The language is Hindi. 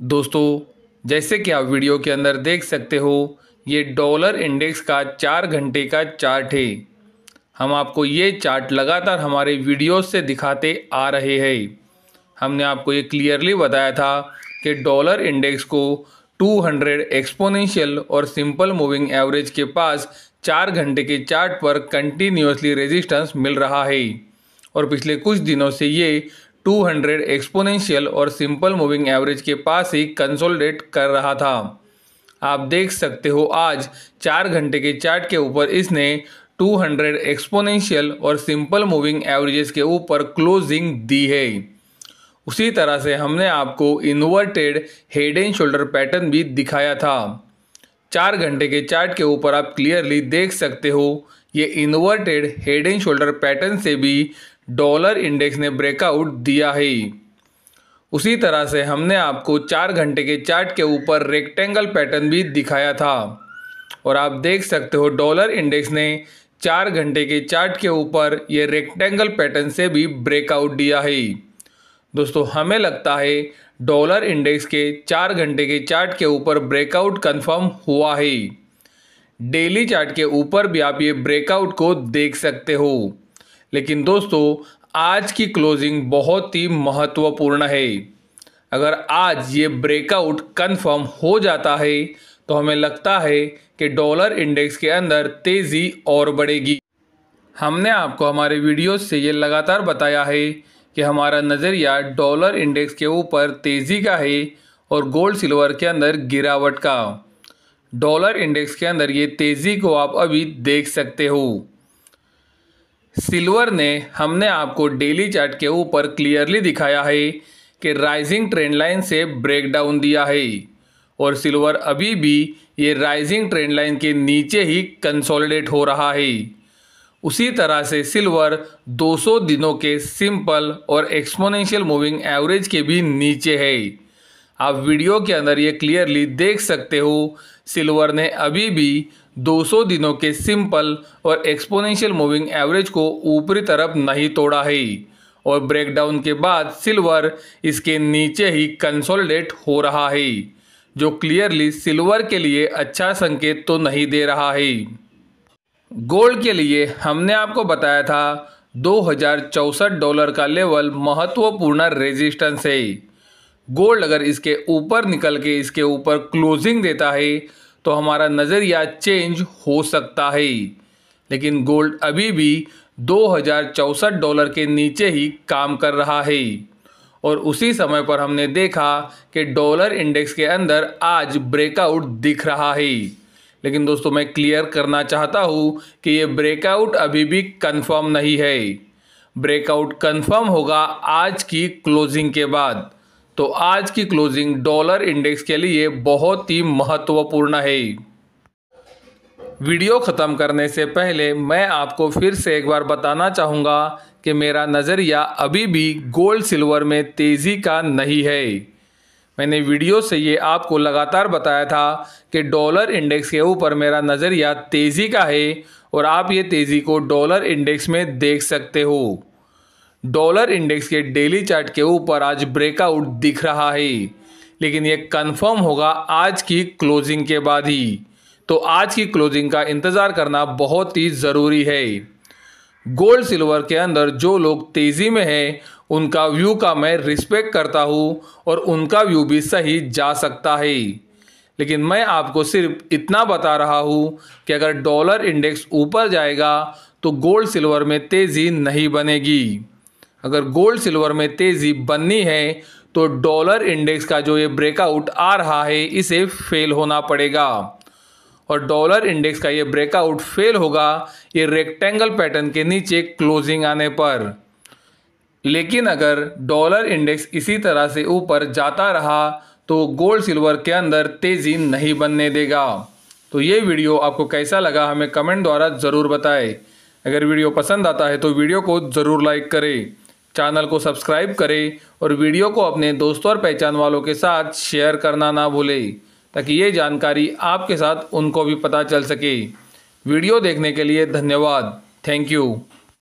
दोस्तों, जैसे कि आप वीडियो के अंदर देख सकते हो, ये डॉलर इंडेक्स का चार घंटे का चार्ट है। हम आपको ये चार्ट लगातार हमारे वीडियो से दिखाते आ रहे हैं। हमने आपको ये क्लियरली बताया था कि डॉलर इंडेक्स को 200 एक्सपोनेंशियल और सिंपल मूविंग एवरेज के पास चार घंटे के चार्ट पर कंटिन्यूसली रेजिस्टेंस मिल रहा है। और पिछले कुछ दिनों से ये 200 एक्सपोनेंशियल और सिंपल मूविंग एवरेज के पास ही कंसोलिडेट कर रहा था। आप देख सकते हो आज चार घंटे के चार्ट के ऊपर इसने 200 एक्सपोनेंशियल और सिंपल मूविंग एवरेजेस के ऊपर क्लोजिंग दी है। उसी तरह से हमने आपको inverted head and shoulder pattern भी दिखाया था। चार घंटे के चार्ट के ऊपर आप क्लियरली देख सकते हो, ये inverted head and shoulder pattern से भी डॉलर इंडेक्स ने ब्रेकआउट दिया है। उसी तरह से हमने आपको चार घंटे के चार्ट के ऊपर रेक्टेंगल पैटर्न भी दिखाया था। और आप देख सकते हो डॉलर इंडेक्स ने चार घंटे के चार्ट के ऊपर ये रेक्टेंगल पैटर्न से भी ब्रेकआउट दिया है। दोस्तों, हमें लगता है डॉलर इंडेक्स के चार घंटे के चार्ट के ऊपर ब्रेकआउट कंफर्म हुआ है। डेली चार्ट के ऊपर भी आप ये ब्रेकआउट को देख सकते हो। लेकिन दोस्तों, आज की क्लोजिंग बहुत ही महत्वपूर्ण है। अगर आज ये ब्रेकआउट कंफर्म हो जाता है तो हमें लगता है कि डॉलर इंडेक्स के अंदर तेज़ी और बढ़ेगी। हमने आपको हमारे वीडियोस से ये लगातार बताया है कि हमारा नज़रिया डॉलर इंडेक्स के ऊपर तेज़ी का है और गोल्ड सिल्वर के अंदर गिरावट का। डॉलर इंडेक्स के अंदर ये तेज़ी को आप अभी देख सकते हो। सिल्वर ने हमने आपको डेली चार्ट के ऊपर क्लियरली दिखाया है कि राइजिंग ट्रेंड लाइन से ब्रेक डाउन दिया है। और सिल्वर अभी भी ये राइजिंग ट्रेंड लाइन के नीचे ही कंसोलिडेट हो रहा है। उसी तरह से सिल्वर 200 दिनों के सिंपल और एक्सपोनेंशियल मूविंग एवरेज के भी नीचे है। आप वीडियो के अंदर ये क्लियरली देख सकते हो, सिल्वर ने अभी भी 200 दिनों के सिंपल और एक्सपोनेंशियल मूविंग एवरेज को ऊपरी तरफ़ नहीं तोड़ा है। और ब्रेकडाउन के बाद सिल्वर इसके नीचे ही कंसोलिडेट हो रहा है, जो क्लियरली सिल्वर के लिए अच्छा संकेत तो नहीं दे रहा है। गोल्ड के लिए हमने आपको बताया था, दो डॉलर का लेवल महत्वपूर्ण रेजिस्टेंस है। गोल्ड अगर इसके ऊपर निकल के इसके ऊपर क्लोजिंग देता है तो हमारा नज़रिया चेंज हो सकता है। लेकिन गोल्ड अभी भी दो डॉलर के नीचे ही काम कर रहा है। और उसी समय पर हमने देखा कि डॉलर इंडेक्स के अंदर आज ब्रेकआउट दिख रहा है। लेकिन दोस्तों, मैं क्लियर करना चाहता हूँ कि ये ब्रेकआउट अभी भी कंफर्म नहीं है। ब्रेकआउट कंफर्म होगा आज की क्लोजिंग के बाद। तो आज की क्लोजिंग डॉलर इंडेक्स के लिए बहुत ही महत्वपूर्ण है। वीडियो ख़त्म करने से पहले मैं आपको फिर से एक बार बताना चाहूँगा कि मेरा नज़रिया अभी भी गोल्ड सिल्वर में तेज़ी का नहीं है। मैंने वीडियो से ये आपको लगातार बताया था कि डॉलर इंडेक्स के ऊपर मेरा नज़रिया तेज़ी का है और आप ये तेज़ी को डॉलर इंडेक्स में देख सकते हो। डॉलर इंडेक्स के डेली चार्ट के ऊपर आज ब्रेकआउट दिख रहा है। लेकिन ये कंफर्म होगा आज की क्लोजिंग के बाद ही। तो आज की क्लोजिंग का इंतज़ार करना बहुत ही ज़रूरी है। गोल्ड सिल्वर के अंदर जो लोग तेज़ी में हैं, उनका व्यू का मैं रिस्पेक्ट करता हूँ और उनका व्यू भी सही जा सकता है। लेकिन मैं आपको सिर्फ़ इतना बता रहा हूँ कि अगर डॉलर इंडेक्स ऊपर जाएगा तो गोल्ड सिल्वर में तेज़ी नहीं बनेगी। अगर गोल्ड सिल्वर में तेज़ी बननी है तो डॉलर इंडेक्स का जो ये ब्रेकआउट आ रहा है, इसे फेल होना पड़ेगा। और डॉलर इंडेक्स का ये ब्रेकआउट फेल होगा, ये रेक्टेंगल पैटर्न के नीचे क्लोजिंग आने पर। लेकिन अगर डॉलर इंडेक्स इसी तरह से ऊपर जाता रहा तो गोल्ड सिल्वर के अंदर तेज़ी नहीं बनने देगा। तो ये वीडियो आपको कैसा लगा, हमें कमेंट द्वारा ज़रूर बताएँ। अगर वीडियो पसंद आता है तो वीडियो को ज़रूर लाइक करें। चैनल को सब्सक्राइब करें और वीडियो को अपने दोस्तों और पहचान वालों के साथ शेयर करना ना भूलें, ताकि ये जानकारी आपके साथ उनको भी पता चल सके। वीडियो देखने के लिए धन्यवाद। Thank you